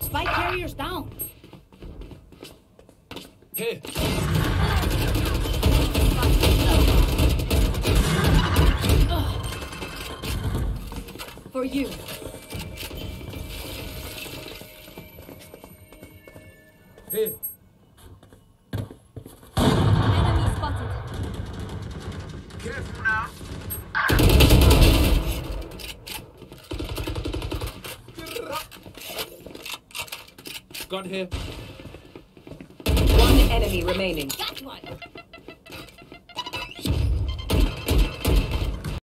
Spike carriers down. Here. For you. Here. Enemy spotted. Careful now. Gun here. One enemy remaining. Got one.